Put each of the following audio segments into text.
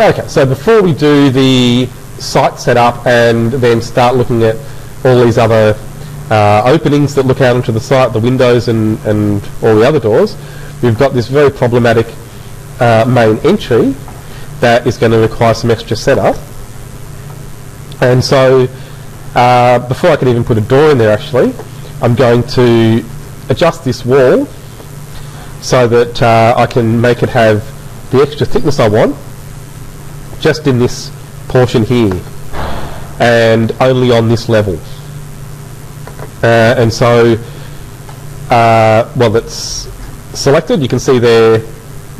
Okay, so before we do the site setup and then start looking at all these other uh, openings that look out into the site, the windows and, and all the other doors, we've got this very problematic uh, main entry that is going to require some extra setup. And so uh, before I can even put a door in there actually, I'm going to adjust this wall so that uh, I can make it have the extra thickness I want just in this portion here and only on this level. Uh, and so, uh, well, it's selected. You can see there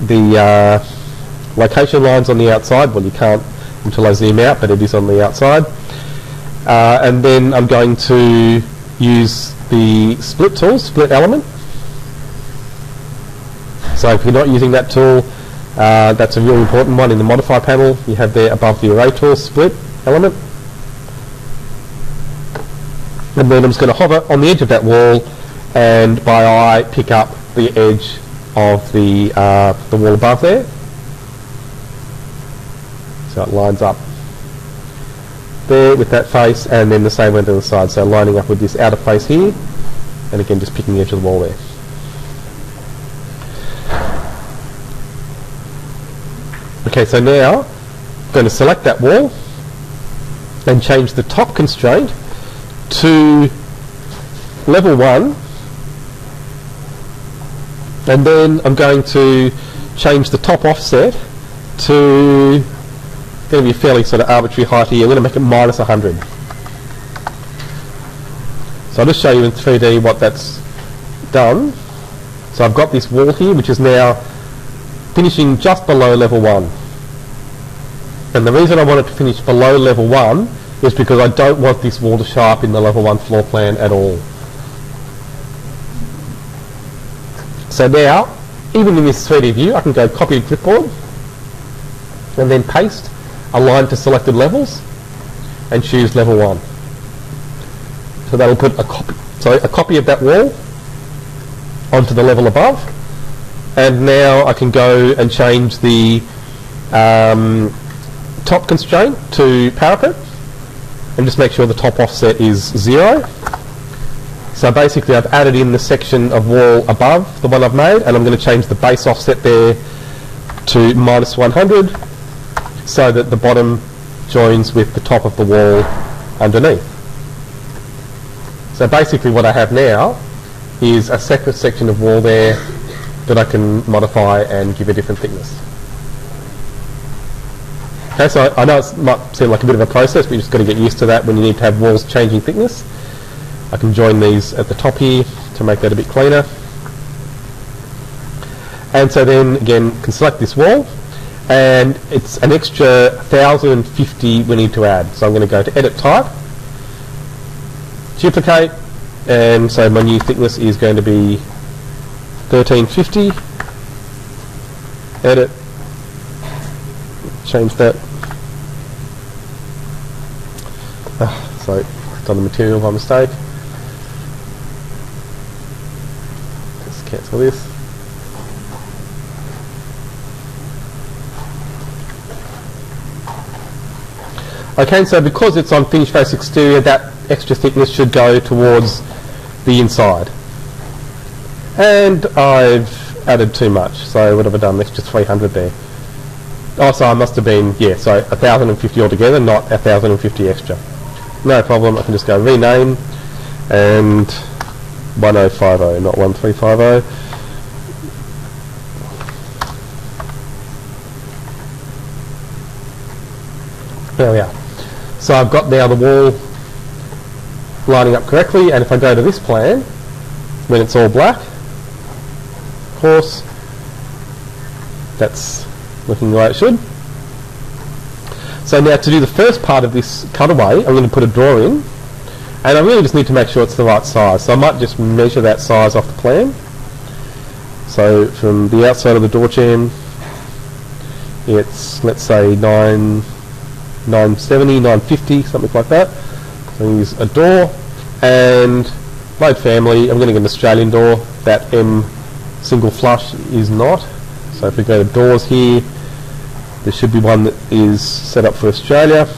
the uh, location lines on the outside. Well, you can't until I zoom out, but it is on the outside. Uh, and then I'm going to use the split tool, split element. So if you're not using that tool, uh, that's a really important one in the modify panel. You have there above the array tool split element. And then I'm just going to hover on the edge of that wall and by eye pick up the edge of the, uh, the wall above there. So it lines up there with that face and then the same way to the side. So lining up with this outer face here and again just picking the edge of the wall there. Okay, so now I'm going to select that wall and change the top constraint to level 1 and then I'm going to change the top offset to going to be a fairly sort of arbitrary height here. I'm going to make it minus 100. So I'll just show you in 3D what that's done. So I've got this wall here which is now finishing just below level 1. And the reason I want it to finish below level 1 is because I don't want this wall to show up in the level 1 floor plan at all. So now, even in this 3D view, I can go copy to clipboard and then paste align to selected levels and choose level 1. So that'll put a copy, sorry, a copy of that wall onto the level above and now I can go and change the um, top constraint to parapet and just make sure the top offset is zero. So basically I've added in the section of wall above the one I've made and I'm going to change the base offset there to minus 100 so that the bottom joins with the top of the wall underneath. So basically what I have now is a separate section of wall there that I can modify and give a different thickness. Okay, so I know it might seem like a bit of a process, but you just got to get used to that when you need to have walls changing thickness. I can join these at the top here to make that a bit cleaner. And so then again, can select this wall, and it's an extra 1050 we need to add. So I'm going to go to edit type, duplicate, and so my new thickness is going to be 1350. Edit, change that. Ah, clicked on the material by mistake. Just cancel this. Okay, so because it's on finished face exterior, that extra thickness should go towards the inside. And I've added too much, so what have I done? Extra 300 there. Oh, so I must have been, yeah, so 1,050 altogether, not 1,050 extra. No problem, I can just go rename and 1050, not 1350. There we are. So I've got now the wall lining up correctly and if I go to this plan when it's all black of course that's looking way it should. So now to do the first part of this cutaway I'm going to put a draw in and I really just need to make sure it's the right size so I might just measure that size off the plan. So from the outside of the door jamb it's let's say 9 970, 950, something like that. So I'm use a door and load family. I'm going to get an Australian door. That M single flush is not. So if we go to doors here there should be one that is set up for Australia.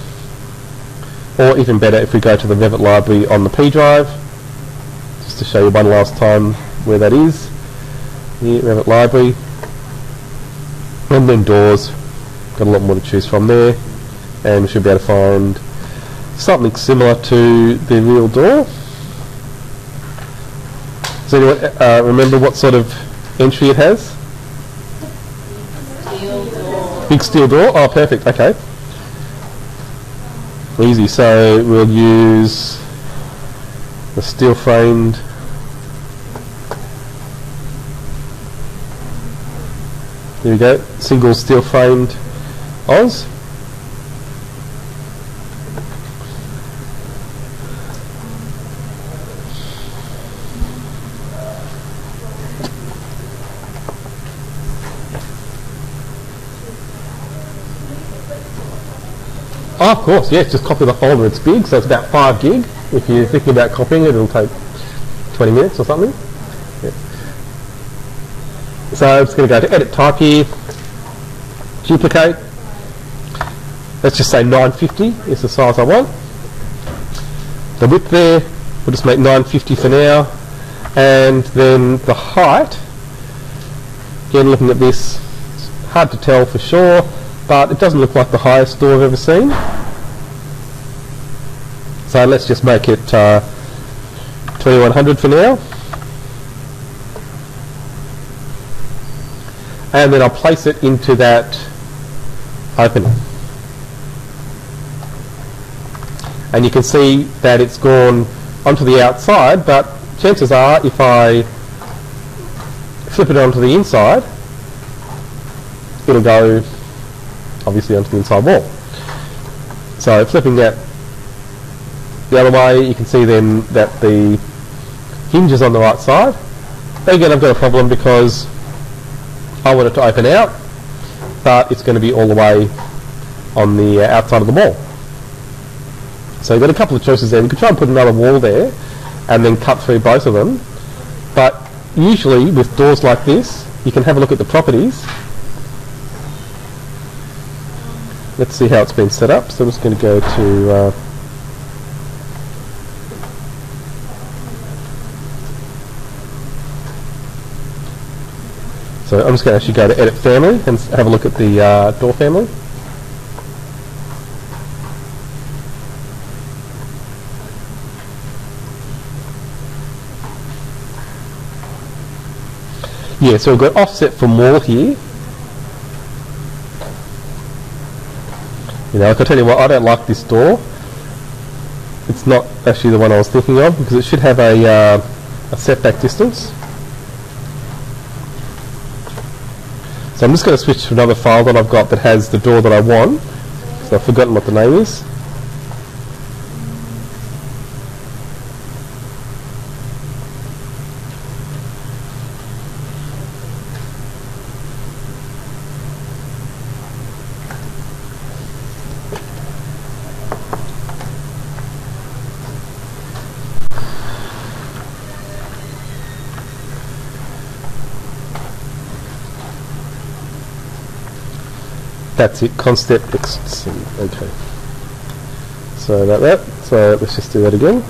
Or even better, if we go to the Revit library on the P drive, just to show you one last time where that is. Here, Revit library. And then doors, got a lot more to choose from there. And we should be able to find something similar to the real door. Does anyone uh, remember what sort of entry it has? Big steel door? Oh, perfect. Okay. Easy. So we'll use the steel framed. There we go. Single steel framed Oz. Of course, yes, just copy the folder. It's big, so it's about 5 gig. If you're thinking about copying it, it'll take 20 minutes or something. Yeah. So I'm just going to go to edit type here, duplicate. Let's just say 950 is the size I want. The width there, we'll just make 950 for now. And then the height, again looking at this, it's hard to tell for sure, but it doesn't look like the highest door I've ever seen. So let's just make it uh, 2100 for now. And then I'll place it into that opening. And you can see that it's gone onto the outside, but chances are if I flip it onto the inside, it'll go obviously onto the inside wall. So flipping that the other way, you can see then that the hinge is on the right side. But again, I've got a problem because I want it to open out, but it's going to be all the way on the uh, outside of the wall. So you've got a couple of choices there. We could try and put another wall there and then cut through both of them. But usually with doors like this, you can have a look at the properties. Let's see how it's been set up. So I'm just going to go to uh, So I'm just going to actually go to edit family and have a look at the uh, door family. Yeah, so we've got offset from wall here. You know, I can tell you what, I don't like this door. It's not actually the one I was thinking of because it should have a, uh, a setback distance. So I'm just going to switch to another file that I've got that has the door that I want. So I've forgotten what the name is. That's it, concept. Okay. So about that. So let's just do that again.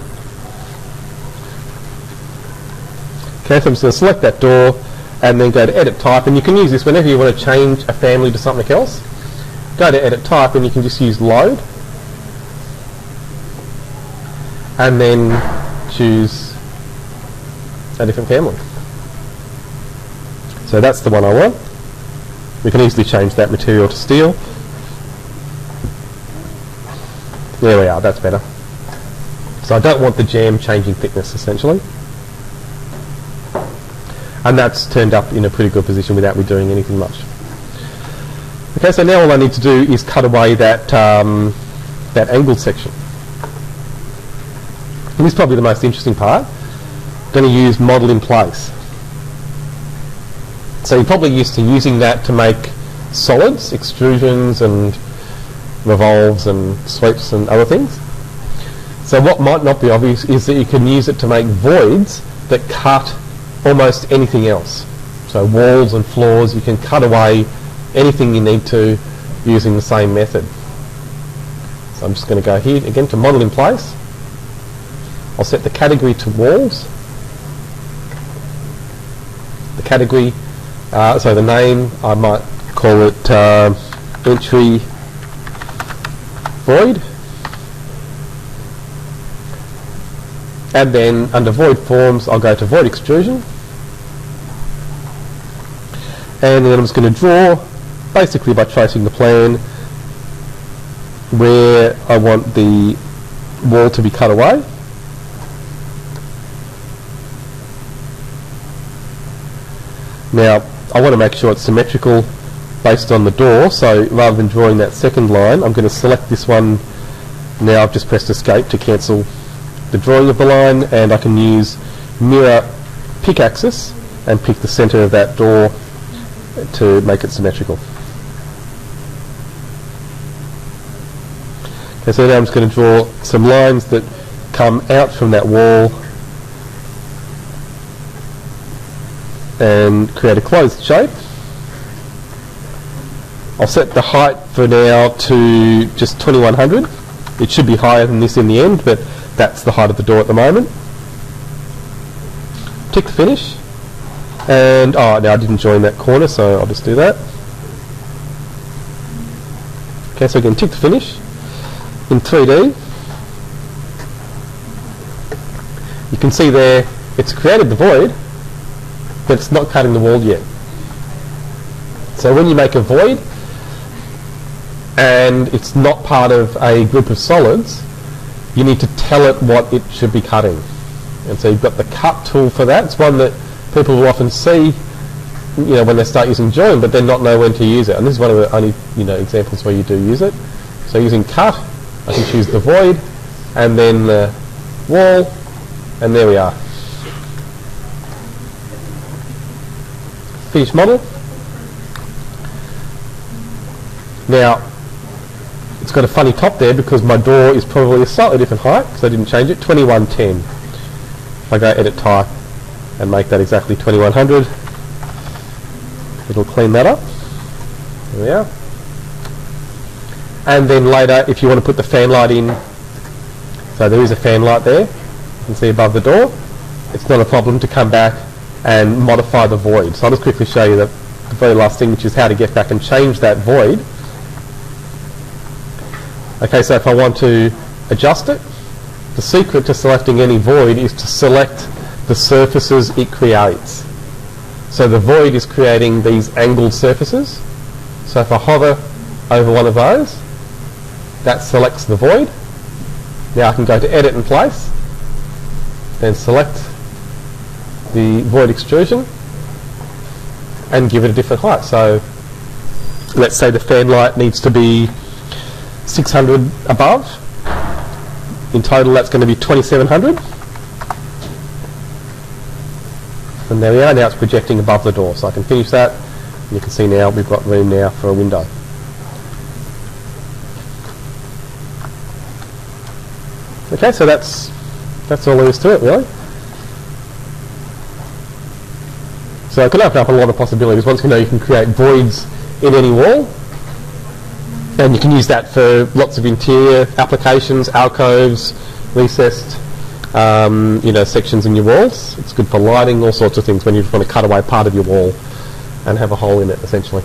Okay, so I'm just going to select that door and then go to edit type and you can use this whenever you want to change a family to something else. Go to edit type and you can just use load and then choose a different family. So that's the one I want. We can easily change that material to steel. There we are, that's better. So I don't want the jamb changing thickness essentially. And that's turned up in a pretty good position without me doing anything much. Okay, so now all I need to do is cut away that, um, that angled section. And this is probably the most interesting part. I'm going to use model in place. So you're probably used to using that to make solids, extrusions and revolves and sweeps and other things. So what might not be obvious is that you can use it to make voids that cut almost anything else. So walls and floors, you can cut away anything you need to using the same method. So I'm just going to go here again to model in place. I'll set the category to walls. The category, uh, so the name, I might call it uh, entry void. And then under void forms, I'll go to void extrusion. And then I'm just going to draw, basically by tracing the plan, where I want the wall to be cut away. Now, I want to make sure it's symmetrical based on the door, so rather than drawing that second line, I'm going to select this one. Now I've just pressed escape to cancel the drawing of the line, and I can use mirror pick axis and pick the center of that door to make it symmetrical. Okay, so now I'm just going to draw some lines that come out from that wall and create a closed shape. I'll set the height for now to just 2100. It should be higher than this in the end, but that's the height of the door at the moment. Tick the finish. And, oh, now I didn't join that corner, so I'll just do that. Okay, so again, tick the finish. In 3D, you can see there, it's created the void, but it's not cutting the wall yet. So when you make a void, and it's not part of a group of solids, you need to tell it what it should be cutting. And so you've got the cut tool for that. It's one that people will often see you know, when they start using join, but then not know when to use it. And this is one of the only you know, examples where you do use it. So using cut, I can choose the void, and then the wall, and there we are. Finish model. Now, it's got a funny top there because my door is probably a slightly different height because I didn't change it, 2110. If I go edit type and make that exactly 2100, it'll clean that up. There we are. And then later, if you want to put the fan light in, so there is a fan light there, you can see above the door, it's not a problem to come back and modify the void. So I'll just quickly show you the, the very last thing, which is how to get back and change that void Okay, so if I want to adjust it, the secret to selecting any void is to select the surfaces it creates. So the void is creating these angled surfaces. So if I hover over one of those, that selects the void. Now I can go to edit and place, then select the void extrusion and give it a different height. So let's say the fan light needs to be 600 above. In total that's going to be 2700. And there we are, now it's projecting above the door. So I can finish that. And you can see now we've got room now for a window. Okay, so that's that's all there is to it really. So it can open up a lot of possibilities. Once you know you can create voids in any wall, and you can use that for lots of interior applications, alcoves, recessed um, you know, sections in your walls. It's good for lighting, all sorts of things when you just want to cut away part of your wall and have a hole in it essentially.